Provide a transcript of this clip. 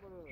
cuidado